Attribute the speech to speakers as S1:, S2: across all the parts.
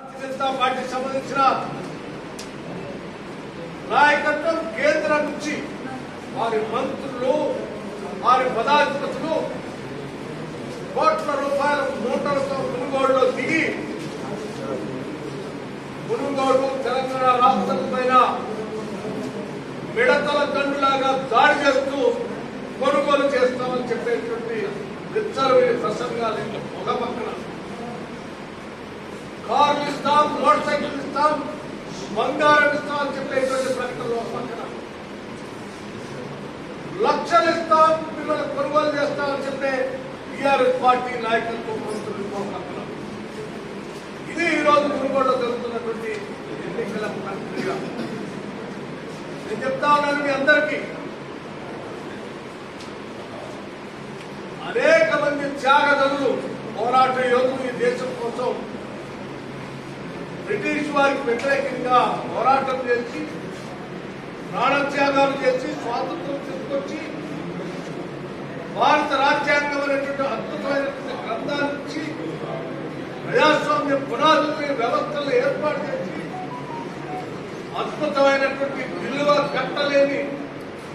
S1: జనతా పార్టీకి సంబంధించిన నాయకత్వం కేంద్రం నుంచి వారి మంత్రులు వారి పదాధిపతులు కోట్ల రూపాయల మూటలతో మునుగోడులో దిగి మునుగోడు తెలంగాణ రాష్ట్రం పైన మిడతల తండ్రులాగా దాడి చేస్తూ కొనుగోలు చేస్తామని చెప్పేటువంటి విచ్చలవిడి ప్రసంగాలు ఒక పక్కన కార్లు ఇస్తాం మోటార్ సైకిల్ ఇస్తాం బంగారం ఇస్తాం అని చెప్పేటువంటి ప్రకటనలో పక్కన లక్షలు ఇస్తాం పిల్లలు కొనుగోలు చేస్తామని చెప్పే టీఆర్ఎస్ పార్టీ నాయకులతో మంత్రులు పక్కన ఇది ఈ రోజు మునుగోడులో జరుగుతున్నటువంటి ఎన్నికల ప్రక్రియ. నేను చెప్తా ఉన్నాను మీ అందరికీ. అనేక మంది త్యాగదనులు పోరాట యోధులు ఈ దేశం కోసం బ్రిటిష్ వారికి వ్యతిరేకంగా పోరాటం చేసి ప్రాణత్యాగాలు చేసి స్వాతంత్రం తీసుకొచ్చి భారత రాజ్యాంగం అనేటువంటి అద్భుతమైనటువంటి గ్రంథాన్ని ఇచ్చి ప్రజాస్వామ్య పునాదుల్ని వ్యవస్థలు ఏర్పాటు చేసి అద్భుతమైనటువంటి విలువ కట్టలేని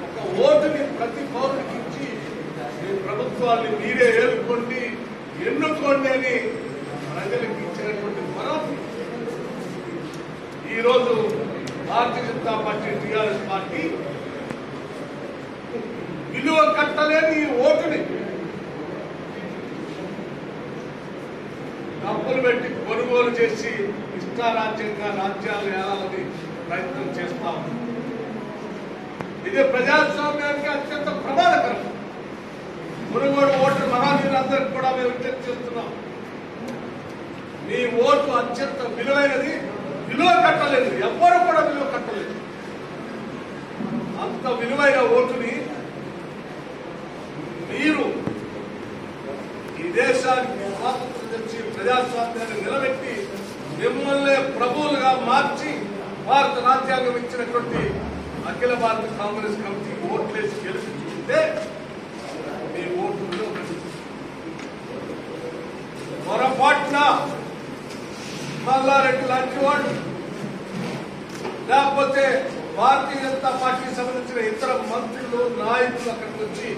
S1: ఒక ఓటుని ప్రతి పౌరుడికి ఇచ్చి మీ ప్రభుత్వాన్ని మీరే ఏలుకోండి ఎన్నుకోండి అని ప్రజలకు ఇచ్చినటువంటి వరం ఈరోజు Bharatiya Janata party TRS party విలువ కట్టలేని ఈ ఓటుని డబ్బులు పెట్టి కొనుగోలు చేసి ఇష్టారాజ్యంగా రాజ్యాలు ఏలాలని ప్రయత్నం చేస్తా ఇది ప్రజాస్వామ్యానికి అత్యంత ప్రమాదకరం. కొనుగోలు ఓటు మహానీయులందరికీ కూడా మేము విజ్ఞప్తి చేస్తున్నాం. మీ ఓటు అత్యంత విలువైనది. విలువ కట్టలేదు. ఎవ్వరూ కూడా విలువ కట్టలేదు. అంత విలువైన ఓటుని మీరు ఈ దేశానికి స్వాతంత్రం తెచ్చి ప్రజాస్వామ్యాన్ని నిలబెట్టి మిమ్మల్ని ప్రభువులుగా మార్చి భారత రాజ్యాంగం ఇచ్చినటువంటి అఖిల భారత కాంగ్రెస్ కమిటీ ఓట్లేసి గెలిపించుకుంటే మీ ఓటు విలువ పెరుగుతుంది. పొరపాటున మల్లారెడ్డి లాంటి వాడు. లేకపోతే భారతీయ జనతా పార్టీకి సంబంధించిన ఇతర మంత్రులు నాయకులు అక్కడికి వచ్చి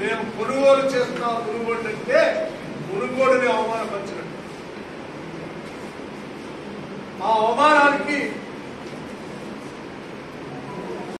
S1: మేము కొనుగోలు చేస్తున్నాం మునుగోడు అంటే మునుగోడుని అవమానపరిచినట్టు. ఆ అవమానానికి